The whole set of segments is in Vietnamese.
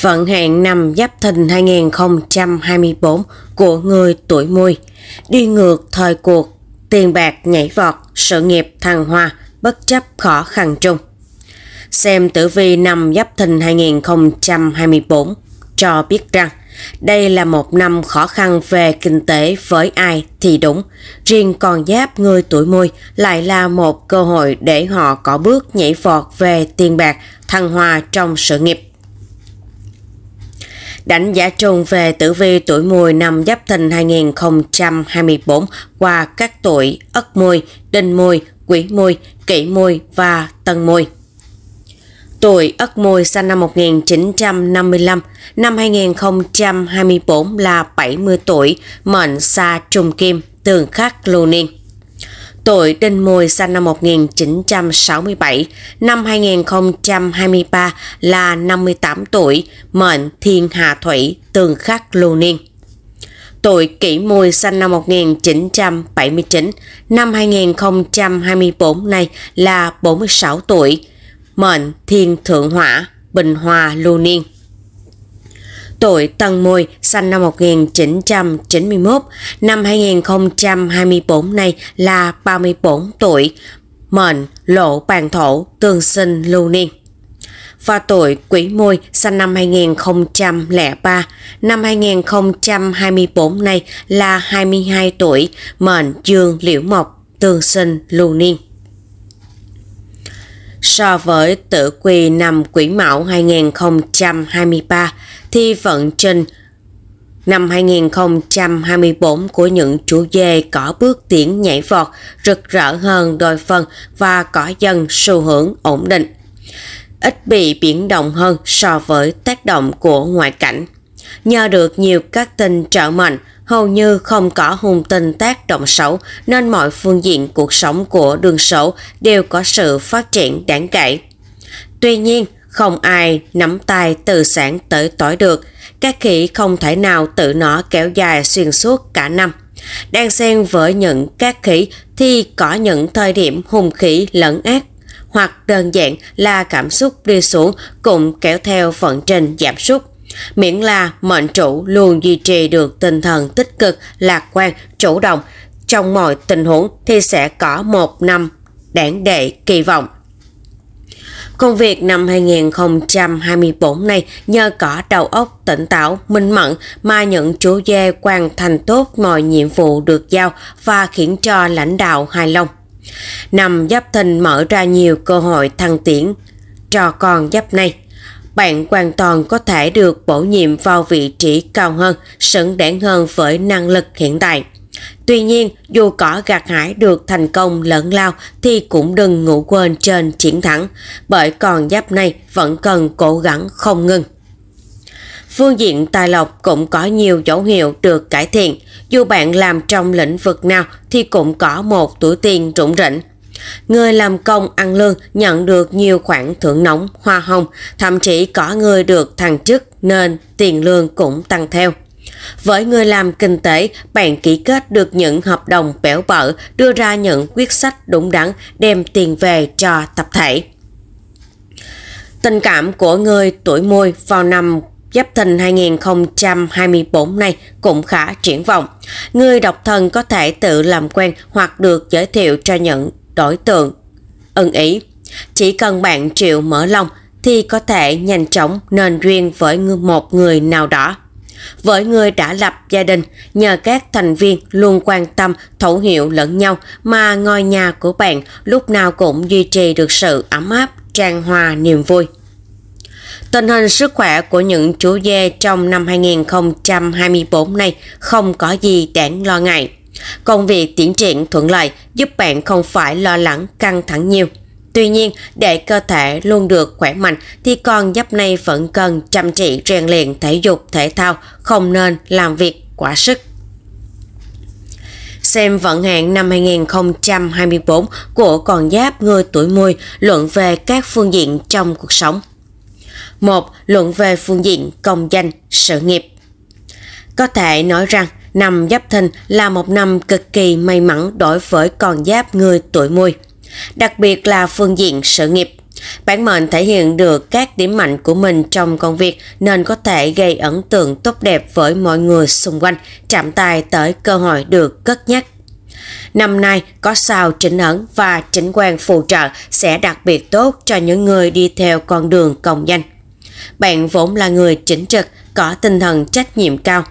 Vận hạn năm Giáp Thìn 2024 của người tuổi mùi, đi ngược thời cuộc, tiền bạc nhảy vọt, sự nghiệp thăng hoa, bất chấp khó khăn chung. Xem tử vi năm Giáp Thìn 2024 cho biết rằng đây là một năm khó khăn về kinh tế với ai thì đúng, riêng con giáp người tuổi mùi lại là một cơ hội để họ có bước nhảy vọt về tiền bạc, thăng hoa trong sự nghiệp. Đánh giá chung về tử vi tuổi mùi năm Giáp Thìn 2024 qua các tuổi Ất Mùi, Đinh Mùi, Quỷ Mùi, Kỷ Mùi và Tân Mùi. Tuổi Ất Mùi sinh năm 1955, năm 2024 là 70 tuổi, mệnh sa trùng kim, tường khắc lưu niên. Tuổi Đinh Mùi sinh năm 1967, năm 2023 là 58 tuổi, mệnh thiên hà thủy, tường khắc lưu niên. Tuổi Kỷ Mùi sinh năm 1979, năm 2024 này là 46 tuổi, mệnh thiên thượng hỏa, bình hòa lưu niên. Tuổi Tân Mùi sinh năm 1991, năm 2024 này là 34 tuổi, mệnh lộ bàn thổ, tương sinh lưu niên. Và tuổi Quý Mùi sinh năm 2003, năm 2024 này là 22 tuổi, mệnh dương liễu mộc, tương sinh lưu niên so với tử quy năm Quỷ Mão 2023 thì vận trình năm 2024 của những chú dê có bước tiến nhảy vọt, rực rỡ hơn đôi phần và có dần xu hướng ổn định. Ít bị biến động hơn so với tác động của ngoại cảnh. Nhờ được nhiều các tin trợ mạnh hầu như không có hung tinh tác động xấu nên mọi phương diện cuộc sống của đường sổ đều có sự phát triển đáng kể. Tuy nhiên, không ai nắm tay từ sáng tới tối được, các khỉ không thể nào tự nó kéo dài xuyên suốt cả năm. Đang xen với những các khỉ thì có những thời điểm hung khỉ lẫn ác hoặc đơn giản là cảm xúc đi xuống cũng kéo theo vận trình giảm sút miễn là mệnh chủ luôn duy trì được tinh thần tích cực, lạc quan, chủ động trong mọi tình huống thì sẽ có một năm đáng để kỳ vọng. Công việc năm 2024 này nhờ có đầu óc tỉnh táo, minh mẫn mà những chú dê hoàn thành tốt mọi nhiệm vụ được giao và khiến cho lãnh đạo hài lòng. Năm giáp thìn mở ra nhiều cơ hội thăng tiến cho con giáp này bạn hoàn toàn có thể được bổ nhiệm vào vị trí cao hơn, xứng đáng hơn với năng lực hiện tại. Tuy nhiên, dù có gặt hái được thành công lớn lao thì cũng đừng ngủ quên trên chiến thắng, bởi còn giáp này vẫn cần cố gắng không ngừng. Phương diện tài lộc cũng có nhiều dấu hiệu được cải thiện, dù bạn làm trong lĩnh vực nào thì cũng có một tuổi tiền rủng rỉnh Người làm công ăn lương nhận được nhiều khoản thưởng nóng, hoa hồng, thậm chí có người được thăng chức nên tiền lương cũng tăng theo. Với người làm kinh tế, bạn ký kết được những hợp đồng béo bở, đưa ra những quyết sách đúng đắn, đem tiền về cho tập thể. Tình cảm của người tuổi mùi vào năm Giáp Thìn 2024 này cũng khá triển vọng. Người độc thân có thể tự làm quen hoặc được giới thiệu cho những đối tượng. Ưng ý, chỉ cần bạn chịu mở lòng thì có thể nhanh chóng nên duyên với một người nào đó. Với người đã lập gia đình, nhờ các thành viên luôn quan tâm, thấu hiểu lẫn nhau mà ngôi nhà của bạn lúc nào cũng duy trì được sự ấm áp, tràn hòa niềm vui. Tình hình sức khỏe của những chú dê trong năm 2024 này không có gì đáng lo ngại. Công việc tiến triển thuận lợi giúp bạn không phải lo lắng căng thẳng nhiều. Tuy nhiên, để cơ thể luôn được khỏe mạnh thì con giáp này vẫn cần chăm chỉ rèn luyện thể dục thể thao, không nên làm việc quá sức. Xem vận hạn năm 2024 của con giáp người tuổi mùi luận về các phương diện trong cuộc sống. 1. Luận về phương diện công danh, sự nghiệp. Có thể nói rằng Năm Giáp Thìn là một năm cực kỳ may mắn đối với con giáp người tuổi mùi, đặc biệt là phương diện sự nghiệp. Bản mệnh thể hiện được các điểm mạnh của mình trong công việc nên có thể gây ấn tượng tốt đẹp với mọi người xung quanh, chạm tay tới cơ hội được cất nhắc. Năm nay có sao chỉnh ẩn và chỉnh quan phù trợ sẽ đặc biệt tốt cho những người đi theo con đường công danh. Bạn vốn là người chỉnh trực, có tinh thần trách nhiệm cao,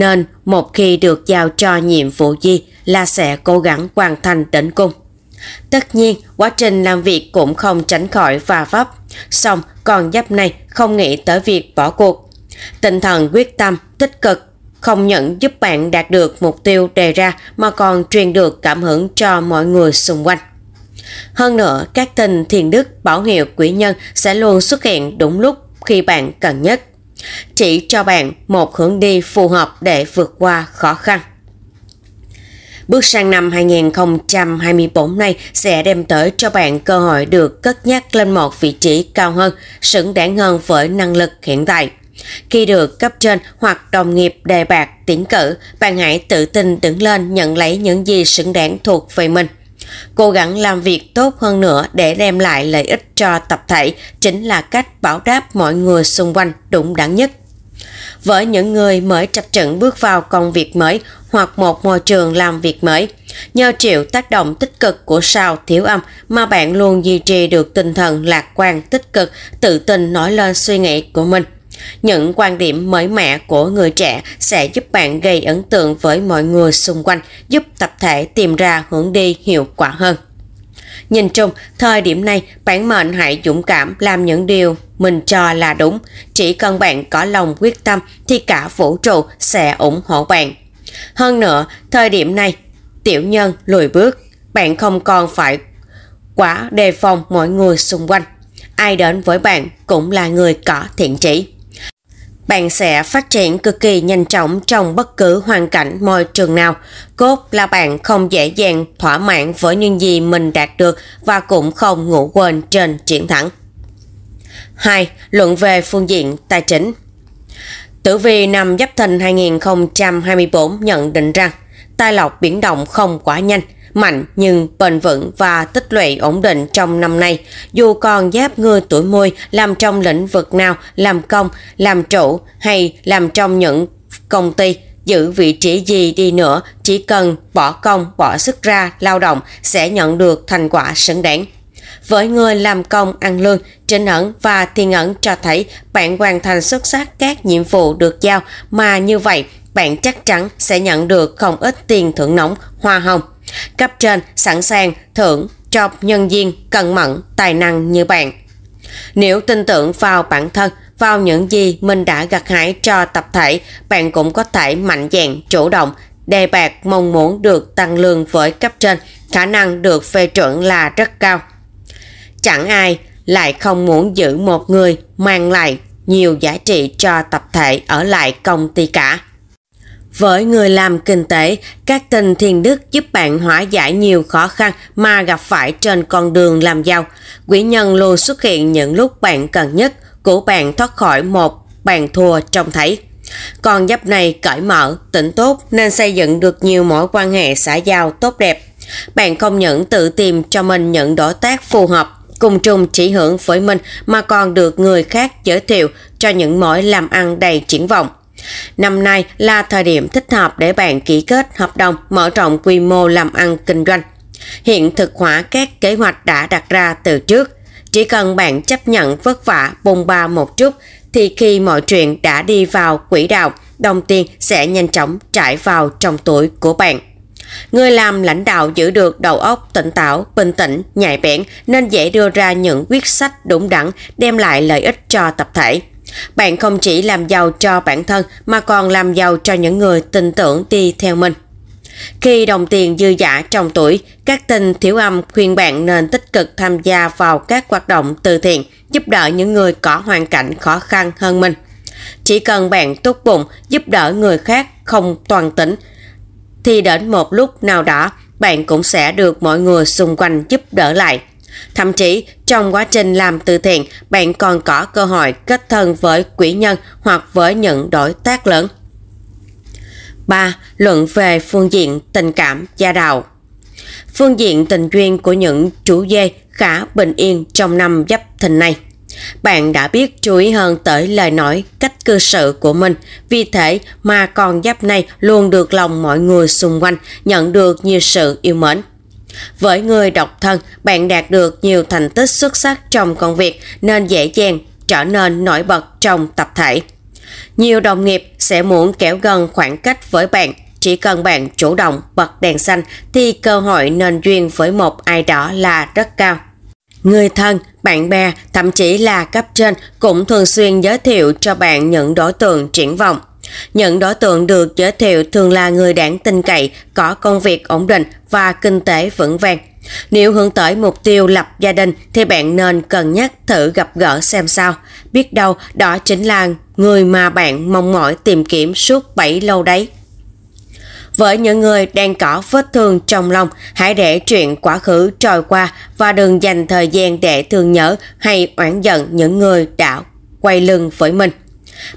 nên một khi được giao cho nhiệm vụ gì là sẽ cố gắng hoàn thành đến cùng. Tất nhiên, quá trình làm việc cũng không tránh khỏi và vấp, song còn giáp này không nghĩ tới việc bỏ cuộc. Tinh thần quyết tâm, tích cực không những giúp bạn đạt được mục tiêu đề ra mà còn truyền được cảm hứng cho mọi người xung quanh. Hơn nữa, các tình thiền đức bảo hiệu quỷ nhân sẽ luôn xuất hiện đúng lúc khi bạn cần nhất. Chỉ cho bạn một hướng đi phù hợp để vượt qua khó khăn. Bước sang năm 2024 này sẽ đem tới cho bạn cơ hội được cất nhắc lên một vị trí cao hơn, xứng đáng hơn với năng lực hiện tại. Khi được cấp trên hoặc đồng nghiệp đề bạc tiến cử, bạn hãy tự tin đứng lên nhận lấy những gì xứng đáng thuộc về mình. Cố gắng làm việc tốt hơn nữa để đem lại lợi ích cho tập thể chính là cách bảo đáp mọi người xung quanh đúng đắn nhất. Với những người mới chập trận bước vào công việc mới hoặc một môi trường làm việc mới, nhờ chịu tác động tích cực của sao thiếu âm mà bạn luôn duy trì được tinh thần lạc quan tích cực, tự tin nói lên suy nghĩ của mình – những quan điểm mới mẻ của người trẻ sẽ giúp bạn gây ấn tượng với mọi người xung quanh, giúp tập thể tìm ra hướng đi hiệu quả hơn. Nhìn chung, thời điểm này, bản mệnh hãy dũng cảm làm những điều mình cho là đúng. Chỉ cần bạn có lòng quyết tâm thì cả vũ trụ sẽ ủng hộ bạn. Hơn nữa, thời điểm này, tiểu nhân lùi bước, bạn không còn phải quá đề phòng mọi người xung quanh. Ai đến với bạn cũng là người có thiện chỉ bạn sẽ phát triển cực kỳ nhanh chóng trong bất cứ hoàn cảnh môi trường nào. Cốt là bạn không dễ dàng, thỏa mãn với những gì mình đạt được và cũng không ngủ quên trên chiến thắng. 2. Luận về phương diện tài chính Tử vi năm Giáp Thìn 2024 nhận định rằng tài lộc biến động không quá nhanh – mạnh nhưng bền vững và tích lũy ổn định trong năm nay. Dù còn giáp người tuổi mùi làm trong lĩnh vực nào, làm công, làm chủ hay làm trong những công ty, giữ vị trí gì đi nữa, chỉ cần bỏ công, bỏ sức ra, lao động sẽ nhận được thành quả xứng đáng. Với người làm công ăn lương, trên ẩn và thiên ẩn cho thấy bạn hoàn thành xuất sắc các nhiệm vụ được giao mà như vậy bạn chắc chắn sẽ nhận được không ít tiền thưởng nóng, hoa hồng. Cấp trên sẵn sàng thưởng cho nhân viên cần mẫn, tài năng như bạn. Nếu tin tưởng vào bản thân, vào những gì mình đã gặt hái cho tập thể, bạn cũng có thể mạnh dạn, chủ động, đề bạc mong muốn được tăng lương với cấp trên, khả năng được phê chuẩn là rất cao. Chẳng ai lại không muốn giữ một người mang lại nhiều giá trị cho tập thể ở lại công ty cả. Với người làm kinh tế, các tình thiền đức giúp bạn hóa giải nhiều khó khăn mà gặp phải trên con đường làm giàu. Quỷ nhân luôn xuất hiện những lúc bạn cần nhất, của bạn thoát khỏi một bàn thua trông thấy. Con giáp này cởi mở, tỉnh tốt nên xây dựng được nhiều mối quan hệ xã giao tốt đẹp. Bạn không những tự tìm cho mình những đối tác phù hợp, cùng chung chỉ hưởng với mình mà còn được người khác giới thiệu cho những mối làm ăn đầy triển vọng. Năm nay là thời điểm thích hợp để bạn ký kết hợp đồng mở rộng quy mô làm ăn kinh doanh. Hiện thực hóa các kế hoạch đã đặt ra từ trước. Chỉ cần bạn chấp nhận vất vả bùng ba một chút thì khi mọi chuyện đã đi vào quỹ đạo, đồng tiền sẽ nhanh chóng trải vào trong túi của bạn. Người làm lãnh đạo giữ được đầu óc tỉnh táo, bình tĩnh, nhạy bén nên dễ đưa ra những quyết sách đúng đắn đem lại lợi ích cho tập thể. Bạn không chỉ làm giàu cho bản thân mà còn làm giàu cho những người tin tưởng đi theo mình. Khi đồng tiền dư giả trong tuổi, các tinh thiếu âm khuyên bạn nên tích cực tham gia vào các hoạt động từ thiện, giúp đỡ những người có hoàn cảnh khó khăn hơn mình. Chỉ cần bạn tốt bụng giúp đỡ người khác không toàn tính, thì đến một lúc nào đó bạn cũng sẽ được mọi người xung quanh giúp đỡ lại. Thậm chí, trong quá trình làm từ thiện, bạn còn có cơ hội kết thân với quỹ nhân hoặc với những đối tác lớn. 3. Luận về phương diện tình cảm gia đạo Phương diện tình duyên của những chủ dê khá bình yên trong năm giáp thìn này. Bạn đã biết chú ý hơn tới lời nói, cách cư xử của mình, vì thế mà con giáp này luôn được lòng mọi người xung quanh, nhận được nhiều sự yêu mến. Với người độc thân, bạn đạt được nhiều thành tích xuất sắc trong công việc nên dễ dàng trở nên nổi bật trong tập thể. Nhiều đồng nghiệp sẽ muốn kéo gần khoảng cách với bạn, chỉ cần bạn chủ động bật đèn xanh thì cơ hội nên duyên với một ai đó là rất cao. Người thân, bạn bè, thậm chí là cấp trên cũng thường xuyên giới thiệu cho bạn những đối tượng triển vọng. Những đối tượng được giới thiệu thường là người đáng tin cậy, có công việc ổn định và kinh tế vững vàng. Nếu hướng tới mục tiêu lập gia đình thì bạn nên cân nhắc thử gặp gỡ xem sao. Biết đâu đó chính là người mà bạn mong mỏi tìm kiếm suốt 7 lâu đấy. Với những người đang có vết thương trong lòng, hãy để chuyện quá khứ trôi qua và đừng dành thời gian để thương nhớ hay oán giận những người đã quay lưng với mình.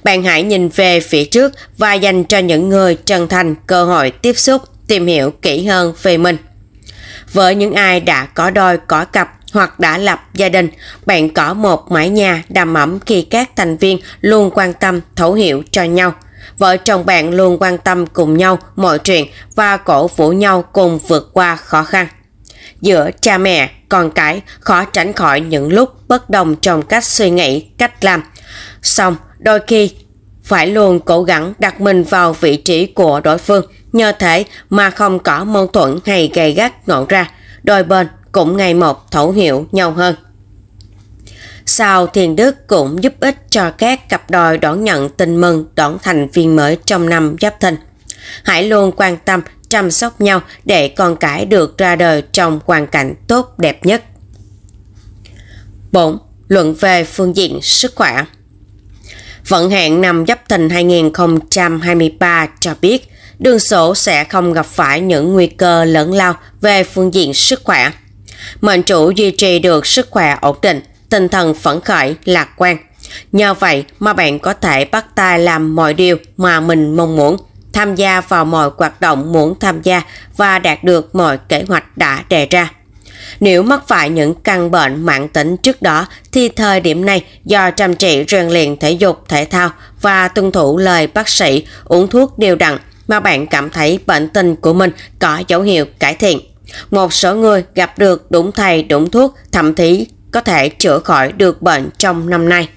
Bạn hãy nhìn về phía trước và dành cho những người chân thành cơ hội tiếp xúc, tìm hiểu kỹ hơn về mình. Với những ai đã có đôi có cặp hoặc đã lập gia đình, bạn có một mái nhà đầm ấm khi các thành viên luôn quan tâm thấu hiểu cho nhau. Vợ chồng bạn luôn quan tâm cùng nhau mọi chuyện và cổ vũ nhau cùng vượt qua khó khăn. Giữa cha mẹ, con cái khó tránh khỏi những lúc bất đồng trong cách suy nghĩ, cách làm. Xong, đôi khi phải luôn cố gắng đặt mình vào vị trí của đối phương, nhờ thế mà không có mâu thuẫn hay gây gắt nổ ra, đôi bên cũng ngày một thấu hiểu nhau hơn. Sao Thiền Đức cũng giúp ích cho các cặp đôi đón nhận tin mừng đón thành viên mới trong năm Giáp Thìn. Hãy luôn quan tâm, chăm sóc nhau để con cái được ra đời trong hoàn cảnh tốt đẹp nhất. 4. Luận về phương diện sức khỏe Vận hạn năm Giáp Thìn 2023 cho biết đường sổ sẽ không gặp phải những nguy cơ lớn lao về phương diện sức khỏe. Mệnh chủ duy trì được sức khỏe ổn định, tinh thần phấn khởi, lạc quan. Nhờ vậy mà bạn có thể bắt tay làm mọi điều mà mình mong muốn, tham gia vào mọi hoạt động muốn tham gia và đạt được mọi kế hoạch đã đề ra. Nếu mắc phải những căn bệnh mạng tính trước đó, thì thời điểm này do chăm chỉ, rèn luyện thể dục, thể thao và tuân thủ lời bác sĩ uống thuốc đều đặn mà bạn cảm thấy bệnh tình của mình có dấu hiệu cải thiện. Một số người gặp được đúng thầy, đúng thuốc, thậm chí có thể chữa khỏi được bệnh trong năm nay.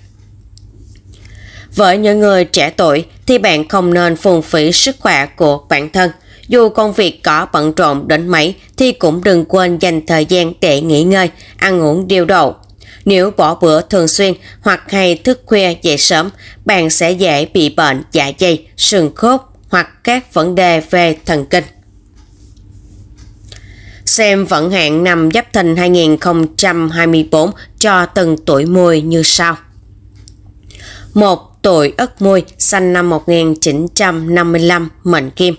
Với những người trẻ tuổi, thì bạn không nên phung phí sức khỏe của bản thân. Dù công việc có bận rộn đến mấy thì cũng đừng quên dành thời gian để nghỉ ngơi, ăn uống điều độ. Nếu bỏ bữa thường xuyên hoặc hay thức khuya dậy sớm, bạn sẽ dễ bị bệnh dạ dày, sườn khớp hoặc các vấn đề về thần kinh. Xem vận hạn năm Giáp Thìn 2024 cho từng tuổi mùi như sau. một Tuổi Ất Mùi, sinh năm 1955, mệnh Kim.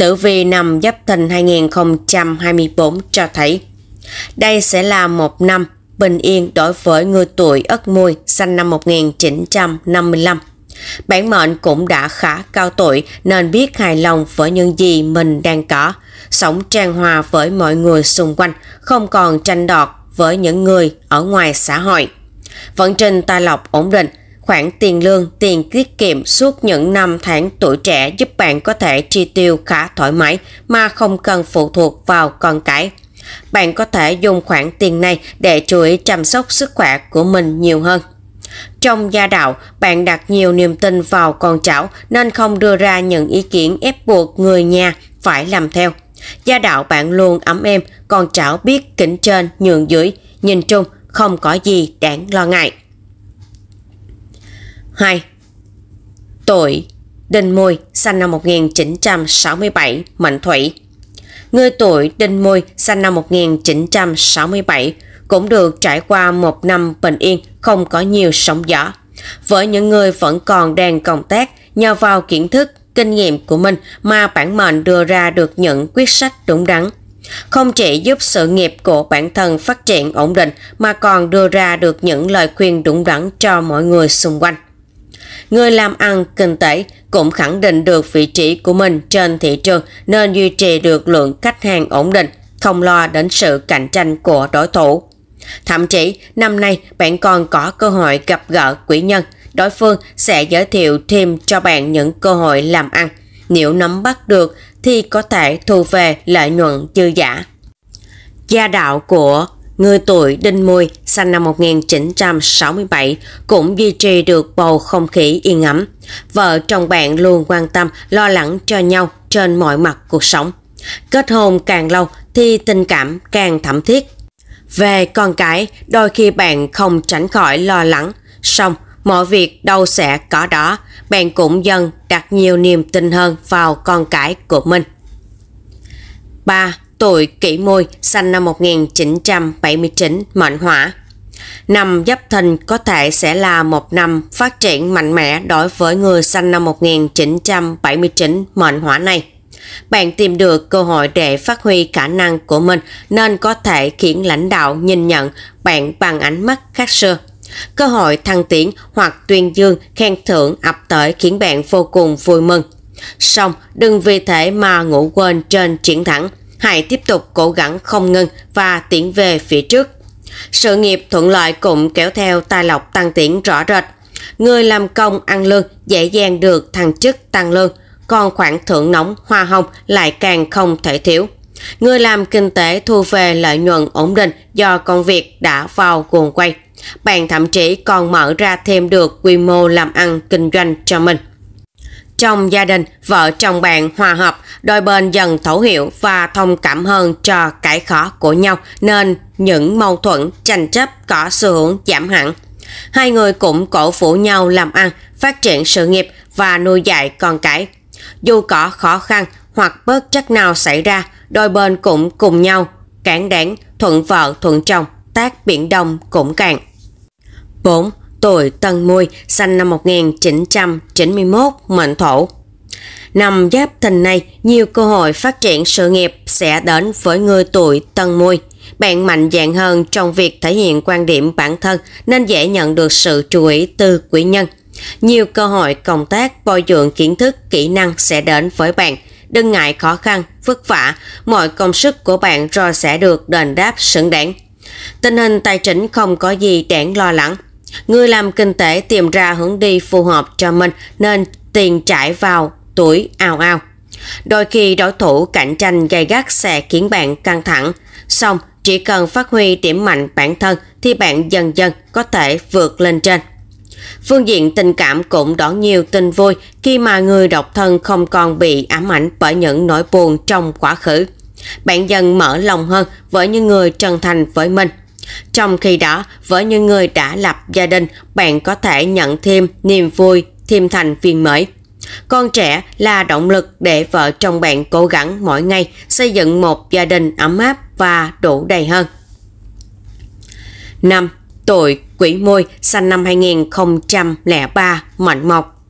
Tử vi năm Giáp Thìn 2024 cho thấy đây sẽ là một năm bình yên đối với người tuổi Ất Mùi, sinh năm 1955. Bản mệnh cũng đã khá cao tuổi nên biết hài lòng với những gì mình đang có, sống trang hòa với mọi người xung quanh, không còn tranh đọt với những người ở ngoài xã hội. Vận trình tài lộc ổn định, khoản tiền lương, tiền tiết kiệm suốt những năm tháng tuổi trẻ giúp bạn có thể chi tiêu khá thoải mái mà không cần phụ thuộc vào con cái. Bạn có thể dùng khoản tiền này để chú ý chăm sóc sức khỏe của mình nhiều hơn. Trong gia đạo, bạn đặt nhiều niềm tin vào con cháu nên không đưa ra những ý kiến ép buộc người nhà phải làm theo. Gia đạo bạn luôn ấm êm, con cháu biết kính trên nhường dưới, nhìn chung không có gì đáng lo ngại. 2. Tuổi Đinh Mùi, sinh năm 1967, mệnh Thủy. Người tuổi Đinh Mùi, sinh năm 1967, cũng được trải qua một năm bình yên, không có nhiều sóng gió. Với những người vẫn còn đang công tác, nhờ vào kiến thức, kinh nghiệm của mình mà bản mệnh đưa ra được những quyết sách đúng đắn. Không chỉ giúp sự nghiệp của bản thân phát triển ổn định mà còn đưa ra được những lời khuyên đúng đắn cho mọi người xung quanh. Người làm ăn kinh tế cũng khẳng định được vị trí của mình trên thị trường nên duy trì được lượng khách hàng ổn định, không lo đến sự cạnh tranh của đối thủ. Thậm chí, năm nay bạn còn có cơ hội gặp gỡ quỹ nhân. Đối phương sẽ giới thiệu thêm cho bạn những cơ hội làm ăn. Nếu nắm bắt được thì có thể thu về lợi nhuận dư giả. Gia đạo của người tuổi Đinh Mùi sinh năm 1967 cũng duy trì được bầu không khí yên ấm. Vợ chồng bạn luôn quan tâm, lo lắng cho nhau trên mọi mặt cuộc sống. Kết hôn càng lâu thì tình cảm càng thẩm thiết. Về con cái, đôi khi bạn không tránh khỏi lo lắng, song mọi việc đâu sẽ có đó, bạn cũng dần đặt nhiều niềm tin hơn vào con cái của mình. 3. Tuổi kỷ mùi, sinh năm 1979, mệnh hỏa. Năm Giáp Thìn có thể sẽ là một năm phát triển mạnh mẽ đối với người sinh năm 1979 mệnh hỏa này. Bạn tìm được cơ hội để phát huy khả năng của mình nên có thể khiến lãnh đạo nhìn nhận bạn bằng ánh mắt khác xưa. Cơ hội thăng tiến hoặc tuyên dương khen thưởng ập tới khiến bạn vô cùng vui mừng. Song đừng vì thế mà ngủ quên trên triển thẳng. Hãy tiếp tục cố gắng không ngừng và tiến về phía trước. Sự nghiệp thuận lợi cũng kéo theo tài lộc tăng tiến rõ rệt. Người làm công ăn lương dễ dàng được thăng chức tăng lương, còn khoản thưởng nóng hoa hồng lại càng không thể thiếu. Người làm kinh tế thu về lợi nhuận ổn định do công việc đã vào cuồng quay. Bạn thậm chí còn mở ra thêm được quy mô làm ăn kinh doanh cho mình. Trong gia đình, vợ chồng bạn hòa hợp, đôi bên dần thấu hiểu và thông cảm hơn cho cái khó của nhau nên những mâu thuẫn, tranh chấp có xu hướng giảm hẳn. Hai người cũng cổ vũ nhau làm ăn, phát triển sự nghiệp và nuôi dạy con cái. Dù có khó khăn hoặc bớt trách nào xảy ra, đôi bên cũng cùng nhau, cản đáng, thuận vợ thuận chồng, tác biển đông cũng càng 4. Tuổi Tân Mùi, sinh năm 1991, mệnh thổ. Năm giáp thìn này, nhiều cơ hội phát triển sự nghiệp sẽ đến với người tuổi Tân Mùi. Bạn mạnh dạn hơn trong việc thể hiện quan điểm bản thân nên dễ nhận được sự chú ý từ quý nhân. Nhiều cơ hội công tác, bồi dưỡng kiến thức, kỹ năng sẽ đến với bạn. Đừng ngại khó khăn, vất vả, mọi công sức của bạn rồi sẽ được đền đáp xứng đáng. Tình hình tài chính không có gì đáng lo lắng. Người làm kinh tế tìm ra hướng đi phù hợp cho mình nên tiền chảy vào tuổi ào ào. Đôi khi đối thủ cạnh tranh gay gắt sẽ khiến bạn căng thẳng, xong chỉ cần phát huy điểm mạnh bản thân thì bạn dần dần có thể vượt lên trên. Phương diện tình cảm cũng đón nhiều tin vui khi mà người độc thân không còn bị ám ảnh bởi những nỗi buồn trong quá khứ. Bạn dần mở lòng hơn với những người chân thành với mình. Trong khi đó, với những người đã lập gia đình, bạn có thể nhận thêm niềm vui, thêm thành viên mới. Con trẻ là động lực để vợ chồng bạn cố gắng mỗi ngày xây dựng một gia đình ấm áp và đủ đầy hơn. 5. Tuổi Quỷ Môi sinh năm 2003 Mệnh Mộc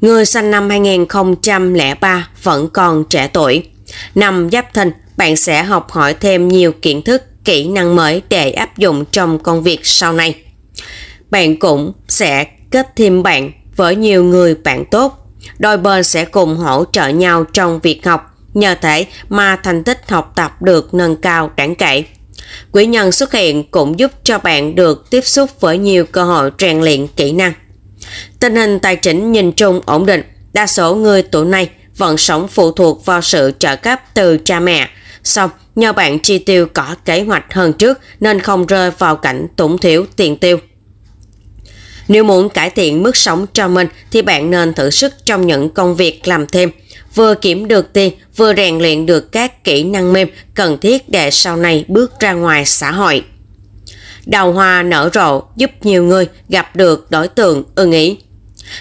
Người sinh năm 2003 vẫn còn trẻ tuổi. Năm Giáp Thìn, bạn sẽ học hỏi thêm nhiều kiến thức, kỹ năng mới để áp dụng trong công việc sau này. Bạn cũng sẽ kết thêm bạn với nhiều người bạn tốt. Đôi bên sẽ cùng hỗ trợ nhau trong việc học, nhờ thế mà thành tích học tập được nâng cao đáng kể. quỹ nhân xuất hiện cũng giúp cho bạn được tiếp xúc với nhiều cơ hội rèn luyện kỹ năng. Tình hình tài chính nhìn chung ổn định, đa số người tuổi này vẫn sống phụ thuộc vào sự trợ cấp từ cha mẹ. Xong, nhờ bạn chi tiêu có kế hoạch hơn trước nên không rơi vào cảnh tủng thiếu tiền tiêu. Nếu muốn cải thiện mức sống cho mình thì bạn nên thử sức trong những công việc làm thêm, vừa kiếm được tiền, vừa rèn luyện được các kỹ năng mềm cần thiết để sau này bước ra ngoài xã hội. Đào hoa nở rộ giúp nhiều người gặp được đối tượng ưng ý.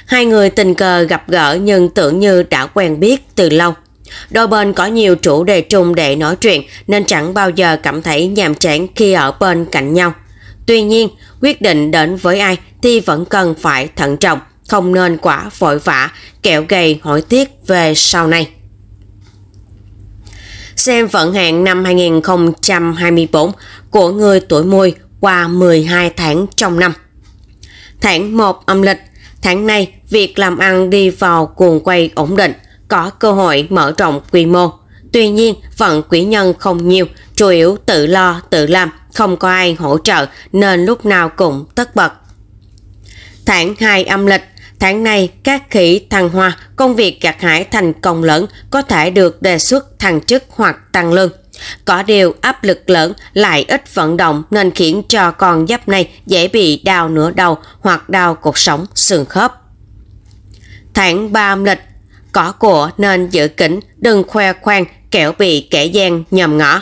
Hai người tình cờ gặp gỡ nhưng tưởng như đã quen biết từ lâu. Đôi bên có nhiều chủ đề chung để nói chuyện nên chẳng bao giờ cảm thấy nhàm chán khi ở bên cạnh nhau. Tuy nhiên, quyết định đến với ai thì vẫn cần phải thận trọng, không nên quá vội vã, kẹo gầy hỏi tiếc về sau này. Xem vận hạn năm 2024 của người tuổi mùi qua 12 tháng trong năm. Tháng 1 âm lịch, tháng này việc làm ăn đi vào cuồng quay ổn định, có cơ hội mở rộng quy mô. Tuy nhiên, vận quỹ nhân không nhiều, chủ yếu tự lo, tự làm, không có ai hỗ trợ nên lúc nào cũng tất bật. Tháng 2 âm lịch, tháng này các khỉ thăng hoa, công việc gặt hải thành công lớn có thể được đề xuất thăng chức hoặc tăng lương. Có điều áp lực lớn lại ít vận động nên khiến cho con giáp này dễ bị đau nửa đầu hoặc đau cột sống xương khớp. Tháng 3 âm lịch, có của nên giữ kỹ, đừng khoe khoang kẻo bị kẻ gian nhầm ngõ.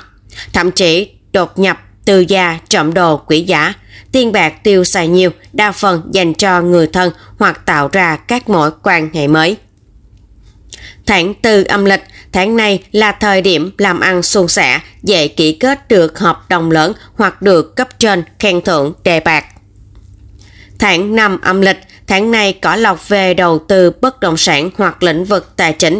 Thậm chí đột nhập, từ gia, trộm đồ, quỷ giả, tiền bạc tiêu xài nhiều, đa phần dành cho người thân hoặc tạo ra các mối quan hệ mới. Tháng 4 âm lịch, tháng này là thời điểm làm ăn suôn sẻ, dễ ký kết được hợp đồng lớn hoặc được cấp trên khen thưởng đề bạc. Tháng 5 âm lịch, tháng này Cỏ lọc về đầu tư bất động sản hoặc lĩnh vực tài chính.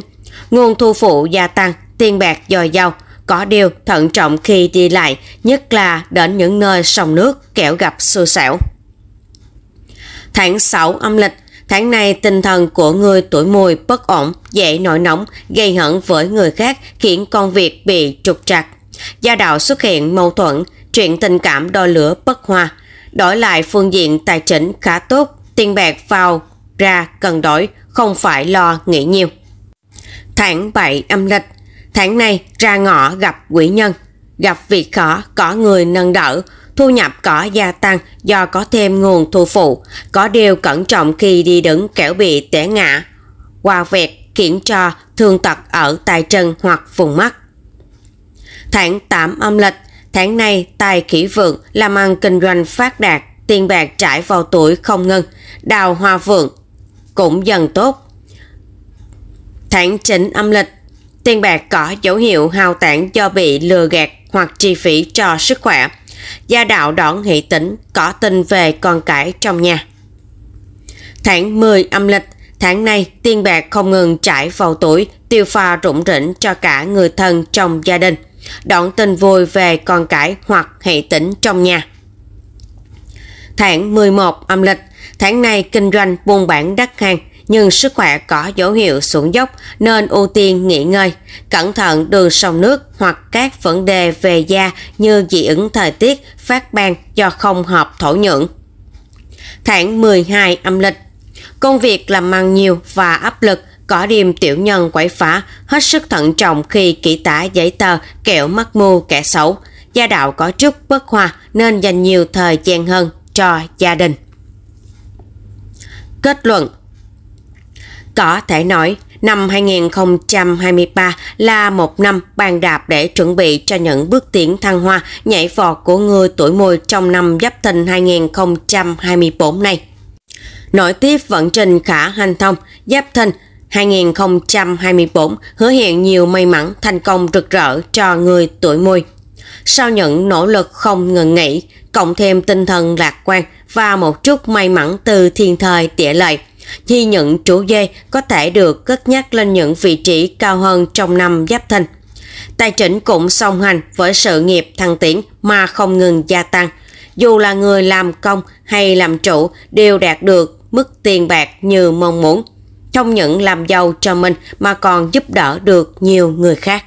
Nguồn thu phụ gia tăng, tiền bạc dồi dào, có điều thận trọng khi đi lại, nhất là đến những nơi sông nước kẻo gặp xui xẻo. Tháng 6 âm lịch, tháng này tinh thần của người tuổi mùi bất ổn, dễ nổi nóng, gây hận với người khác khiến công việc bị trục trặc. Gia đạo xuất hiện mâu thuẫn, chuyện tình cảm đo lửa bất hòa. Đổi lại phương diện tài chính khá tốt, tiền bạc vào ra cần đổi, không phải lo nghĩ nhiều. Tháng 7 âm lịch, tháng này ra ngõ gặp quỷ nhân, gặp việc khó có người nâng đỡ, thu nhập có gia tăng do có thêm nguồn thu phụ, có điều cẩn trọng khi đi đứng kẻo bị té ngã, qua vẹt khiến cho thương tật ở tay chân hoặc vùng mắt. Tháng 8 âm lịch, tháng này tài kỹ vượng làm ăn kinh doanh phát đạt, tiền bạc trải vào tuổi không ngân, đào hoa vượng cũng dần tốt. Tháng 9 âm lịch, tiền bạc có dấu hiệu hao tản do bị lừa gạt hoặc chi phí cho sức khỏe. Gia đạo đón hỷ tính có tin về con cái trong nhà. Tháng 10 âm lịch, tháng này tiền bạc không ngừng trải vào tuổi, tiêu pha rủng rỉnh cho cả người thân trong gia đình. Đón tin vui về con cái hoặc hệ tính trong nhà. Tháng 11 âm lịch, tháng này kinh doanh buôn bán đắt hàng, nhưng sức khỏe có dấu hiệu xuống dốc nên ưu tiên nghỉ ngơi, cẩn thận đường sông nước hoặc các vấn đề về da như dị ứng thời tiết, phát ban do không hợp thổ nhưỡng. Tháng 12 âm lịch Công việc làm ăn nhiều và áp lực, có điềm tiểu nhân quậy phá, hết sức thận trọng khi kỹ tả giấy tờ kẹo mắc mưu kẻ xấu. Gia đạo có chút bất hòa nên dành nhiều thời gian hơn cho gia đình. Kết luận có thể nói, năm 2023 là một năm bàn đạp để chuẩn bị cho những bước tiến thăng hoa nhảy vọt của người tuổi mùi trong năm Giáp Thìn 2024 này. Nổi tiếp vận trình khả hành thông, Giáp Thìn 2024 hứa hẹn nhiều may mắn thành công rực rỡ cho người tuổi mùi. Sau những nỗ lực không ngừng nghỉ, cộng thêm tinh thần lạc quan và một chút may mắn từ thiên thời địa lợi – thì những chủ dê có thể được cất nhắc lên những vị trí cao hơn trong năm giáp thìn. Tài chính cũng song hành với sự nghiệp thăng tiến mà không ngừng gia tăng. Dù là người làm công hay làm chủ đều đạt được mức tiền bạc như mong muốn. Không những làm giàu cho mình mà còn giúp đỡ được nhiều người khác.